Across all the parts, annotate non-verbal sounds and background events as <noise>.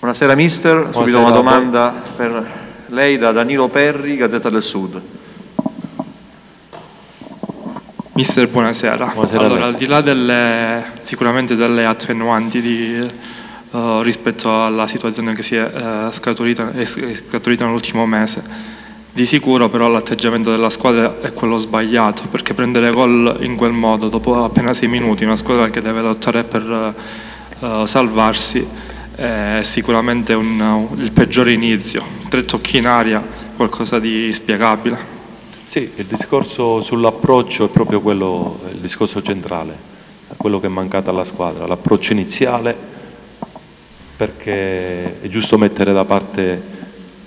Buonasera mister, subito Buonasera una a voi. domanda per lei da Danilo Perri, Gazzetta del Sud. Mister, buonasera. Buonasera allora, al di là delle, sicuramente delle attenuanti di, eh, rispetto alla situazione che si è eh, scaturita, è scaturita nell'ultimo mese, di sicuro però l'atteggiamento della squadra è quello sbagliato, perché prendere gol in quel modo, dopo appena sei minuti, una squadra che deve lottare per eh, salvarsi, è sicuramente un- il peggiore inizio. Tre tocchi in aria, qualcosa di inspiegabile. Sì, il discorso sull'approccio è proprio quello, il discorso centrale, quello che è mancato alla squadra, l'approccio iniziale, perché è giusto mettere da parte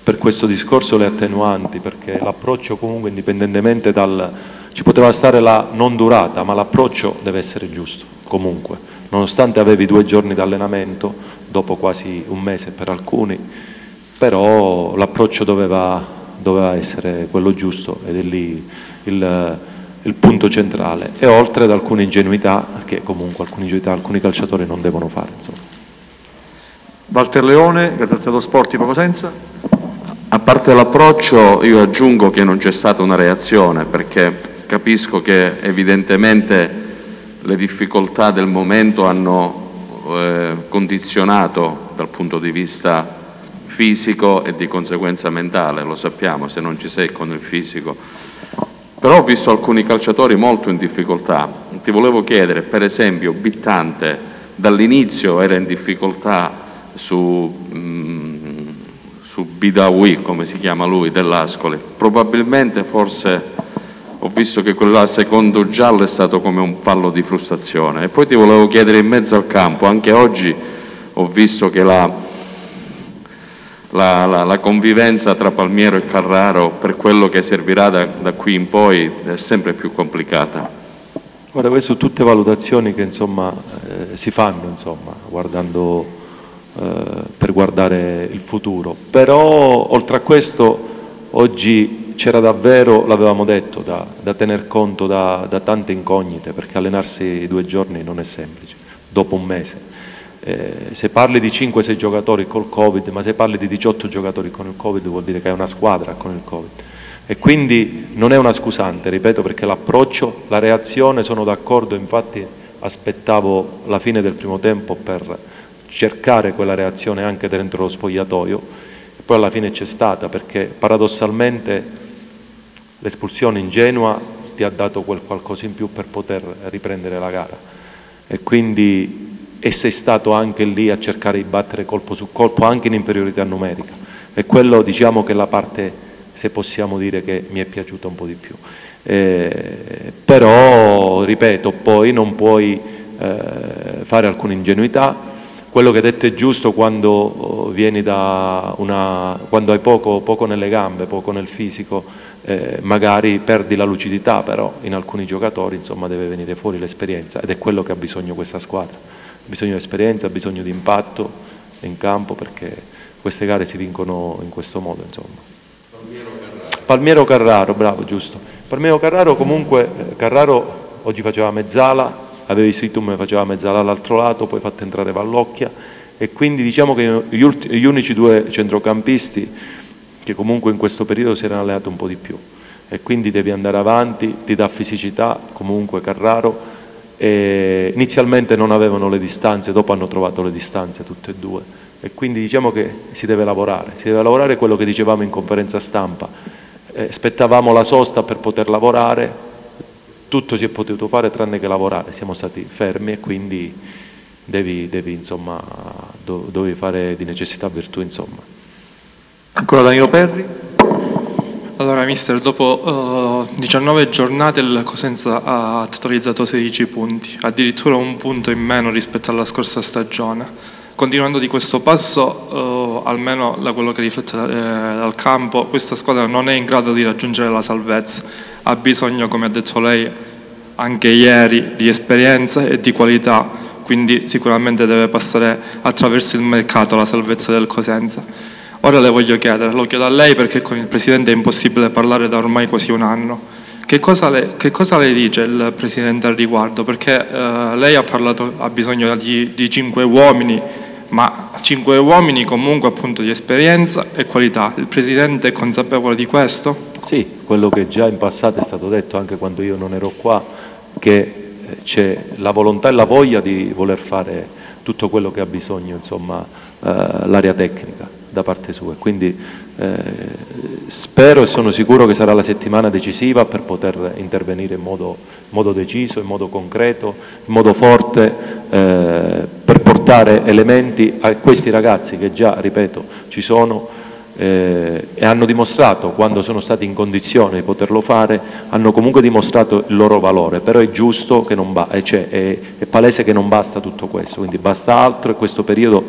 per questo discorso le attenuanti, perché l'approccio comunque indipendentemente dal... ci poteva stare la non durata, ma l'approccio deve essere giusto, comunque, nonostante avevi due giorni di allenamento, dopo quasi un mese per alcuni, però l'approccio doveva, doveva essere quello giusto ed è lì il, il punto centrale e oltre ad alcune ingenuità che comunque alcune ingenuità alcuni calciatori non devono fare. Insomma. Walter Leone, Gazzetta dello Sport di Pocosenza. A parte l'approccio, io aggiungo che non c'è stata una reazione perché capisco che evidentemente le difficoltà del momento hanno eh, condizionato dal punto di vista fisico e di conseguenza mentale, lo sappiamo, se non ci sei con il fisico. Però ho visto alcuni calciatori molto in difficoltà. Ti volevo chiedere, per esempio, Bittante dall'inizio era in difficoltà su, mm, su Bidawi, come si chiama lui, dell'Ascoli. Probabilmente, forse, ho visto che quella secondo giallo è stato come un fallo di frustrazione. E poi ti volevo chiedere in mezzo al campo, anche oggi ho visto che la, la, la- la convivenza tra Palmiero e Carraro, per quello che servirà da, da qui in poi, è sempre più complicata. Guarda, queste sono tutte valutazioni che insomma, eh, si fanno insomma, guardando, eh, per guardare il futuro. Però oltre a questo oggi c'era davvero, l'avevamo detto, da, da tener conto da, da tante incognite, perché allenarsi due giorni non è semplice, dopo un mese. Eh, se parli di 5-6 giocatori col Covid, ma se parli di 18 giocatori con il Covid vuol dire che hai una squadra con il Covid. E quindi non è una scusante, ripeto, perché l'approccio, la reazione sono d'accordo, infatti aspettavo la fine del primo tempo per cercare quella reazione anche dentro lo spogliatoio, poi alla fine c'è stata perché paradossalmente l'espulsione ingenua ti ha dato quel qualcosa in più per poter riprendere la gara. E quindi e sei stato anche lì a cercare di battere colpo su colpo anche in inferiorità numerica. E quello diciamo che è la parte se possiamo dire che mi è piaciuta un po' di più. Eh, però ripeto poi non puoi eh, fare alcune ingenuità quello che hai detto è giusto quando oh, vieni da una quando hai poco, poco nelle gambe, poco nel fisico, eh, magari perdi la lucidità, però in alcuni giocatori insomma deve venire fuori l'esperienza ed è quello che ha bisogno questa squadra. Ha bisogno di esperienza, ha bisogno di impatto in campo perché queste gare si vincono in questo modo, insomma. Palmiero Carraro, bravo, giusto. Palmiero Carraro comunque, eh, Carraro oggi faceva mezzala, avevi Situm faceva mezzala all'altro lato, poi fatto entrare Vallocchia. E quindi diciamo che gli, ulti- gli unici due centrocampisti che comunque in questo periodo si erano allenati un po' di più. E quindi devi andare avanti, ti dà fisicità comunque Carraro. E inizialmente non avevano le distanze, dopo hanno trovato le distanze tutte e due. E quindi diciamo che si deve lavorare, si deve lavorare quello che dicevamo in conferenza stampa, Eh, aspettavamo la sosta per poter lavorare, tutto si è potuto fare tranne che lavorare, siamo stati fermi e quindi devi, devi, insomma, do- dovevi fare di necessità virtù insomma. Ancora Danilo Perri. Allora, mister, dopo eh, 19 giornate il Cosenza ha totalizzato 16 punti, addirittura un punto in meno rispetto alla scorsa stagione. Continuando di questo passo, eh, almeno da quello che riflette eh, dal campo, questa squadra non è in grado di raggiungere la salvezza. Ha bisogno, come ha detto lei anche ieri, di esperienza e di qualità, quindi sicuramente deve passare attraverso il mercato la salvezza del Cosenza. Ora le voglio chiedere, lo chiedo a lei perché con il Presidente è impossibile parlare da ormai quasi un anno. Che cosa le, che cosa le dice il Presidente al riguardo? Perché eh, lei ha parlato, ha bisogno di, di cinque uomini, ma cinque uomini comunque appunto di esperienza e qualità. Il Presidente è consapevole di questo? Sì, quello che già in passato è stato detto anche quando io non ero qua, che eh, c'è la volontà e la voglia di voler fare tutto quello che ha bisogno, insomma, eh, l'area tecnica da parte sua. Quindi eh, spero e sono sicuro che sarà la settimana decisiva per poter intervenire in modo, modo deciso, in modo concreto, in modo forte, eh, portare elementi a questi ragazzi che già, ripeto, ci sono eh, e hanno dimostrato, quando sono stati in condizione di poterlo fare, hanno comunque dimostrato il loro valore, però è giusto che non va, eh, cioè, è, è, palese che non basta tutto questo, quindi basta altro e questo periodo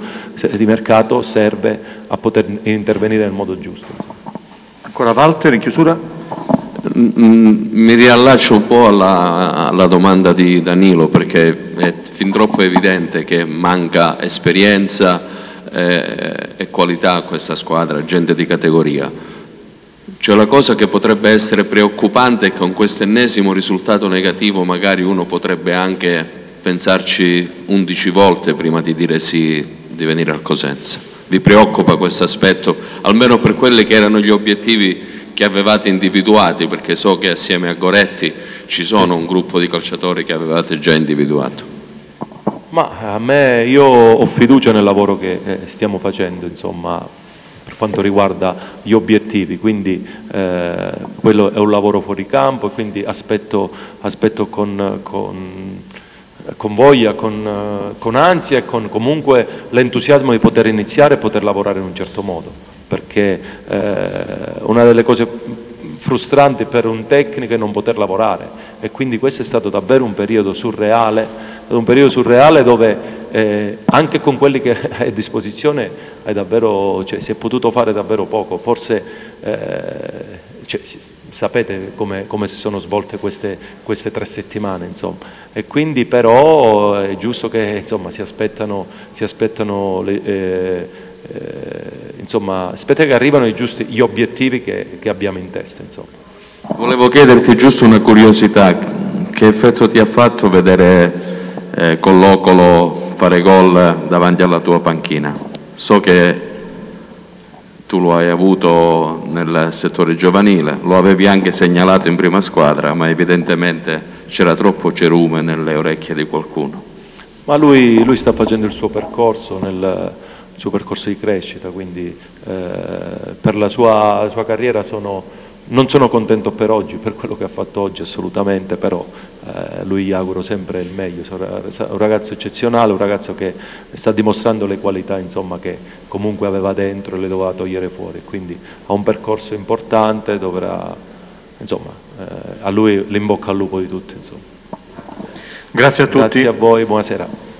di mercato serve a poter intervenire nel modo giusto. Ancora Walter, in chiusura? Mm, mm, mi riallaccio un po' alla, alla domanda di Danilo perché è fin troppo evidente che manca esperienza, eh, e qualità a questa squadra, gente di categoria. Cioè la cosa che potrebbe essere preoccupante con questo ennesimo risultato negativo magari uno potrebbe anche pensarci 11 volte prima di dire sì di venire al Cosenza. Vi preoccupa questo aspetto, almeno per quelli che erano gli obiettivi che avevate individuati, perché so che assieme a Goretti ci sono un gruppo di calciatori che avevate già individuato. Ma a me io ho fiducia nel lavoro che eh, stiamo facendo, insomma, per quanto riguarda gli obiettivi, quindi eh, quello è un lavoro fuori campo e quindi aspetto, aspetto con, con, con, voglia, con, con ansia e con comunque l'entusiasmo di poter iniziare e poter lavorare in un certo modo, perché eh, una delle cose frustranti per un tecnico è non poter lavorare e quindi questo è stato davvero un periodo surreale un periodo surreale dove eh, anche con quelli che <laughs> hai a disposizione hai davvero, cioè, si è potuto fare davvero poco, forse eh, cioè, sapete come, come, si sono svolte queste, queste tre settimane, insomma. e quindi però è giusto che insomma, si aspettano, si aspettano le, eh, eh insomma, aspetta che arrivano giusti, gli obiettivi che, che abbiamo in testa. Insomma. Volevo chiederti giusto una curiosità, che effetto ti ha fatto vedere eh, con l'Ocolo fare gol davanti alla tua panchina. So che tu lo hai avuto nel settore giovanile, lo avevi anche segnalato in prima squadra, ma evidentemente c'era troppo cerume nelle orecchie di qualcuno. Ma lui, lui sta facendo il suo percorso, nel, il suo percorso di crescita, quindi eh, per la sua, sua carriera sono non sono contento per oggi, per quello che ha fatto oggi assolutamente, però eh, lui gli auguro sempre il meglio, è un ragazzo eccezionale, un ragazzo che sta dimostrando le qualità insomma, che comunque aveva dentro e le doveva togliere fuori, quindi ha un percorso importante, dovrà, insomma, eh, a lui l'inbocca al lupo di tutti. Insomma. Grazie a tutti. Grazie a voi, buonasera.